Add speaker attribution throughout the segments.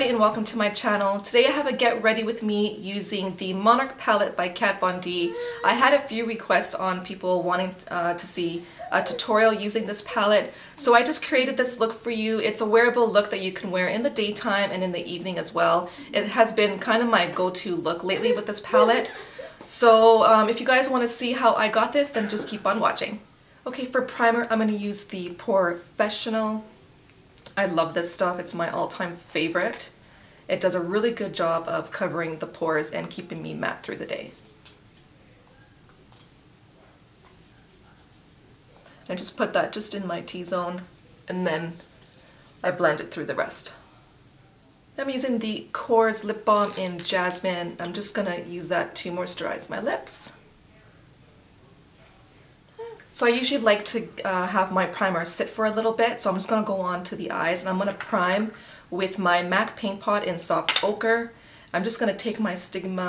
Speaker 1: everybody and welcome to my channel. Today I have a get ready with me using the Monarch palette by Kat Von D. I had a few requests on people wanting uh, to see a tutorial using this palette so I just created this look for you. It's a wearable look that you can wear in the daytime and in the evening as well. It has been kind of my go-to look lately with this palette. So um, if you guys want to see how I got this then just keep on watching. Okay, for primer I'm going to use the Professional I love this stuff. It's my all-time favorite. It does a really good job of covering the pores and keeping me matte through the day. I just put that just in my T-zone and then I blend it through the rest. I'm using the Korres Lip Balm in Jasmine. I'm just to use that to moisturize my lips. So I usually like to uh, have my primer sit for a little bit, so I'm just going to go on to the eyes and I'm going to prime with my MAC Paint Pot in Soft Ochre. I'm just going to take my Sigma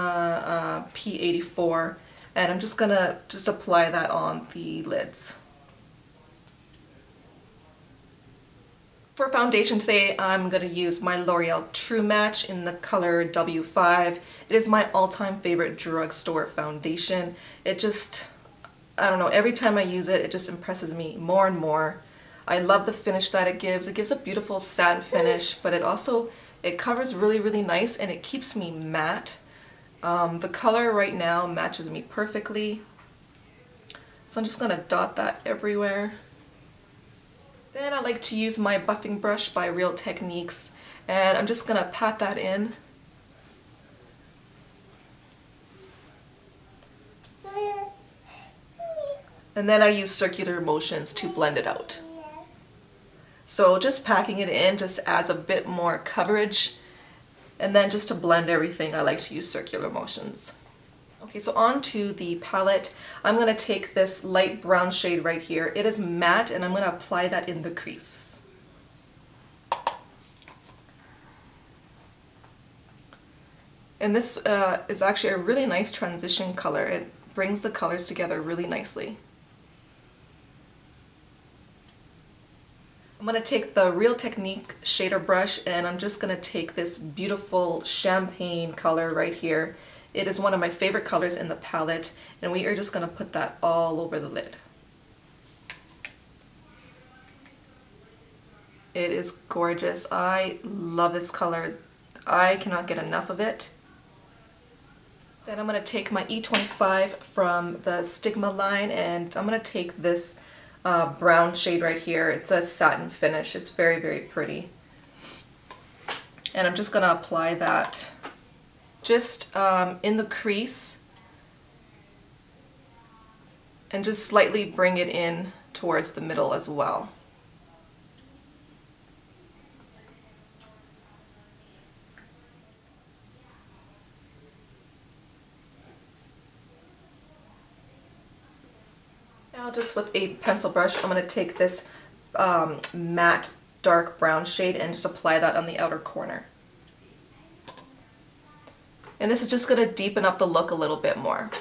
Speaker 1: uh, P84 and I'm just going to just apply that on the lids. For foundation today, I'm going to use my L'Oreal True Match in the color W5. It is my all-time favorite drugstore foundation. It just I don't know, every time I use it, it just impresses me more and more. I love the finish that it gives. It gives a beautiful satin finish, but it also, it covers really, really nice and it keeps me matte. Um, the color right now matches me perfectly. So I'm just going to dot that everywhere. Then I like to use my buffing brush by Real Techniques and I'm just going to pat that in And then I use circular motions to blend it out. So just packing it in just adds a bit more coverage. And then just to blend everything, I like to use circular motions. Okay, so on to the palette. I'm going to take this light brown shade right here. It is matte and I'm going to apply that in the crease. And this uh, is actually a really nice transition color. It brings the colors together really nicely. I'm going to take the Real Technique shader brush and I'm just going to take this beautiful champagne color right here. It is one of my favorite colors in the palette and we are just going to put that all over the lid. It is gorgeous. I love this color. I cannot get enough of it. Then I'm going to take my E25 from the Sigma line and I'm going to take this uh, brown shade right here. It's a satin finish. It's very, very pretty. And I'm just going to apply that just um, in the crease and just slightly bring it in towards the middle as well. Now just with a pencil brush, I'm going to take this um, matte dark brown shade and just apply that on the outer corner. And this is just going to deepen up the look a little bit more.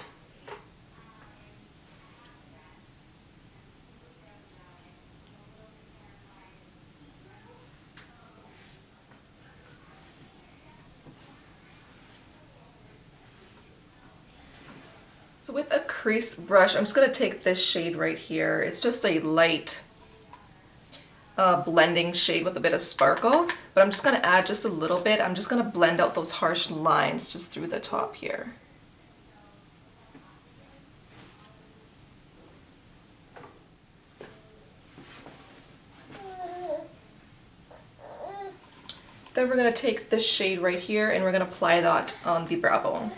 Speaker 1: So with a crease brush, I'm just going to take this shade right here. It's just a light uh, blending shade with a bit of sparkle, but I'm just going to add just a little bit. I'm just going to blend out those harsh lines just through the top here. Then we're going to take this shade right here and we're going to apply that on the brow bone.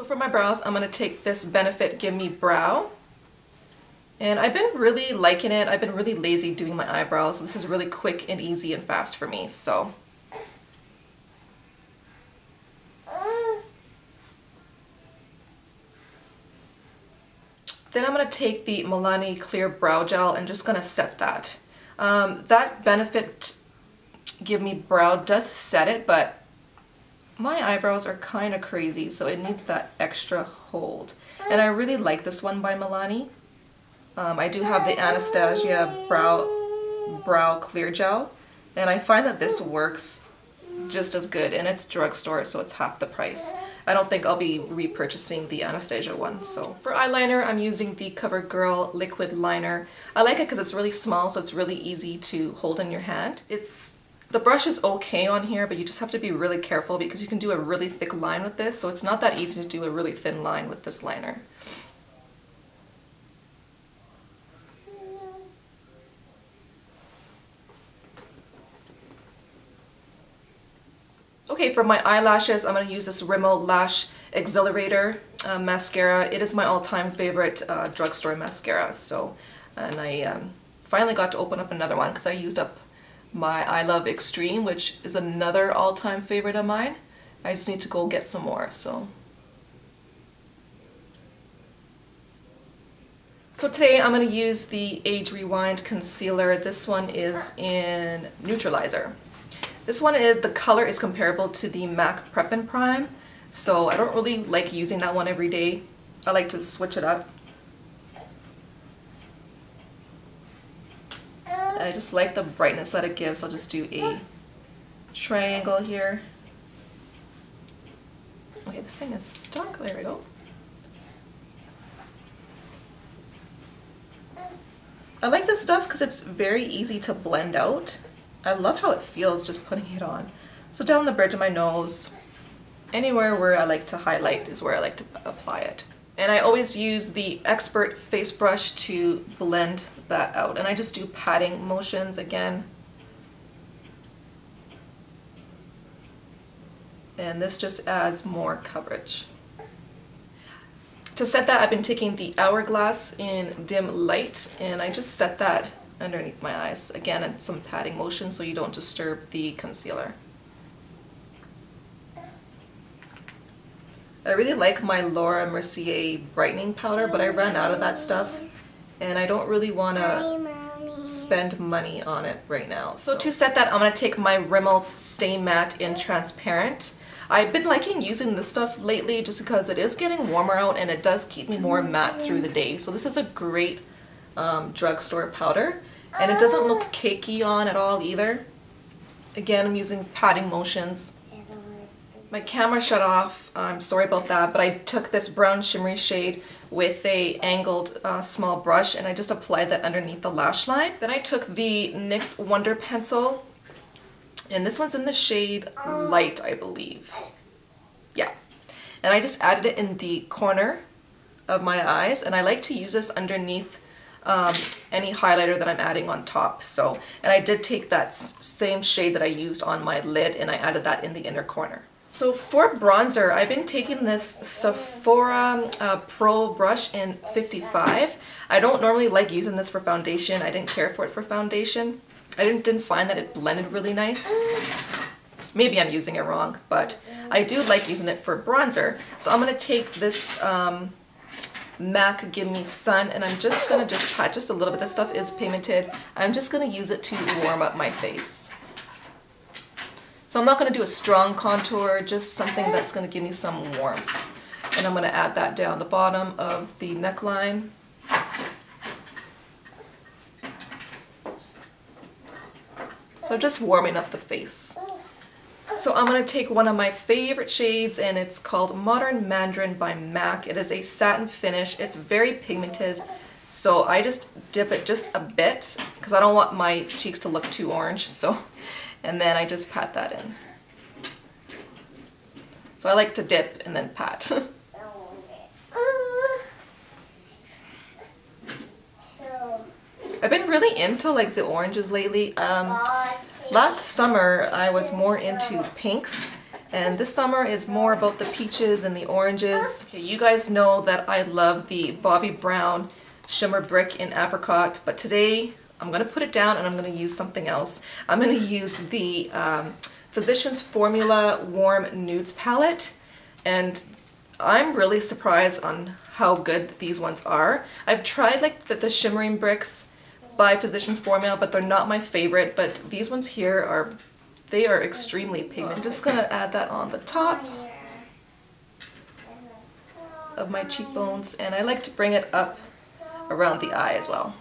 Speaker 1: So for my brows, I'm going to take this Benefit Gimme Brow. And I've been really liking it. I've been really lazy doing my eyebrows. This is really quick and easy and fast for me, so. Then I'm going to take the Milani Clear Brow Gel and just going to set that. Um, that Benefit Gimme Brow does set it, but my eyebrows are kind of crazy, so it needs that extra hold. And I really like this one by Milani. Um, I do have the Anastasia Brow, Brow Clear Gel, and I find that this works just as good, and it's drugstore, so it's half the price. I don't think I'll be repurchasing the Anastasia one. So for eyeliner, I'm using the CoverGirl Liquid Liner. I like it because it's really small, so it's really easy to hold in your hand. It's the brush is okay on here, but you just have to be really careful because you can do a really thick line with this, so it's not that easy to do a really thin line with this liner. Okay, for my eyelashes, I'm going to use this Rimmel Lash Accelerator uh, mascara. It is my all-time favorite uh, drugstore mascara. So, and I um, finally got to open up another one because I used up my I Love Extreme, which is another all-time favorite of mine. I just need to go get some more, so. So today I'm going to use the Age Rewind Concealer. This one is in Neutralizer. This one is, the color is comparable to the MAC Prep and Prime, so I don't really like using that one every day. I like to switch it up. I just like the brightness that it gives. I'll just do a triangle here. Okay, this thing is stuck. There we go. I like this stuff because it's very easy to blend out. I love how it feels just putting it on. So down the bridge of my nose, anywhere where I like to highlight is where I like to apply it. And I always use the Expert Face Brush to blend that out. And I just do patting motions again. And this just adds more coverage. To set that, I've been taking the Hourglass in Dim Light, and I just set that underneath my eyes. Again, and some patting motion so you don't disturb the concealer. I really like my Laura Mercier brightening powder, but I ran out of that stuff and I don't really want to spend money on it right now. So. so to set that, I'm going to take my Rimmel's Stay Matte in Transparent. I've been liking using this stuff lately just because it is getting warmer out and it does keep me more matte through the day. So this is a great um, drugstore powder and it doesn't look cakey on at all either. Again, I'm using patting motions. My camera shut off, I'm sorry about that, but I took this brown shimmery shade with a angled uh, small brush and I just applied that underneath the lash line. Then I took the NYX Wonder Pencil and this one's in the shade Light, I believe. Yeah. And I just added it in the corner of my eyes and I like to use this underneath um, any highlighter that I'm adding on top. So, and I did take that same shade that I used on my lid and I added that in the inner corner. So for bronzer, I've been taking this Sephora uh, Pro brush in 55. I don't normally like using this for foundation. I didn't care for it for foundation. I didn't, didn't find that it blended really nice. Maybe I'm using it wrong, but I do like using it for bronzer. So I'm going to take this um, MAC Give Me Sun and I'm just going to just pat just a little bit. This stuff is pigmented. I'm just going to use it to warm up my face. So I'm not going to do a strong contour, just something that's going to give me some warmth. And I'm going to add that down the bottom of the neckline. So just warming up the face. So I'm going to take one of my favorite shades and it's called Modern Mandarin by MAC. It is a satin finish. It's very pigmented. So I just dip it just a bit because I don't want my cheeks to look too orange. So, And then I just pat that in. So I like to dip and then pat. I've been really into like the oranges lately. Um, Last summer I was more into pinks and this summer is more about the peaches and the oranges. Okay, you guys know that I love the Bobbi Brown Shimmer Brick in Apricot, but today I'm going to put it down and I'm going to use something else. I'm going to use the um, Physicians Formula Warm Nudes palette and I'm really surprised on how good these ones are. I've tried like the, the shimmering bricks by Physicians Formula, but they're not my favorite. But these ones here are, they are extremely pigmented. I'm just gonna add that on the top of my cheekbones, and I like to bring it up around the eye as well.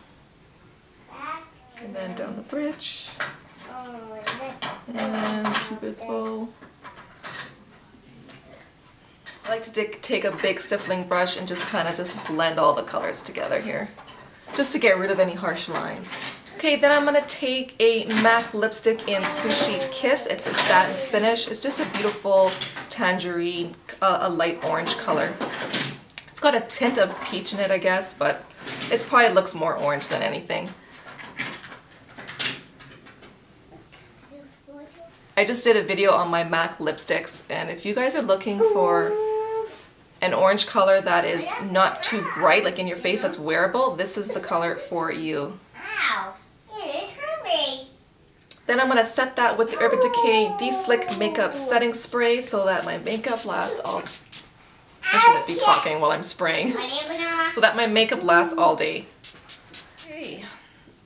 Speaker 1: And then down the bridge. And Cupid's bow. I like to take a big stippling brush and just kind of just blend all the colors together here. Just to get rid of any harsh lines. Okay, then I'm gonna take a MAC lipstick in Sushi Kiss. It's a satin finish. It's just a beautiful tangerine, uh, a light orange color. It's got a tint of peach in it, I guess, but it probably looks more orange than anything. I just did a video on my MAC lipsticks, and if you guys are looking for an orange color that is not too bright, like in your face, that's wearable, this is the color for you. Then I'm going to set that with the Urban Decay De-Slick Makeup Setting Spray so that my makeup lasts all... I shouldn't be talking while I'm spraying. So that my makeup lasts all day. Okay.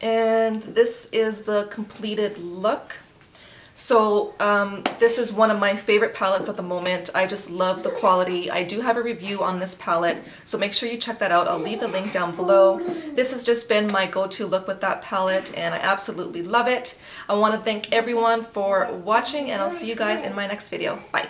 Speaker 1: And this is the completed look. So um, this is one of my favorite palettes at the moment. I just love the quality. I do have a review on this palette, so make sure you check that out. I'll leave the link down below. This has just been my go-to look with that palette, and I absolutely love it. I want to thank everyone for watching, and I'll see you guys in my next video. Bye.